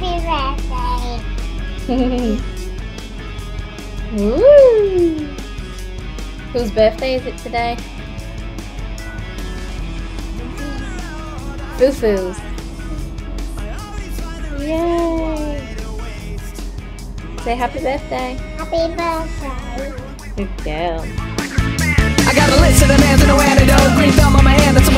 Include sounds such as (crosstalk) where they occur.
Happy birthday. (laughs) Ooh. Whose birthday is it today? Fufu's. Yay! Say happy birthday. Happy birthday. Good girl. I got a list of demands and no antidote. Green thumb on my hand, that's a